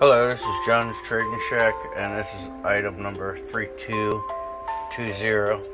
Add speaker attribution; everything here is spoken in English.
Speaker 1: Hello, this is John's Trading Shack, and this is item number 3220.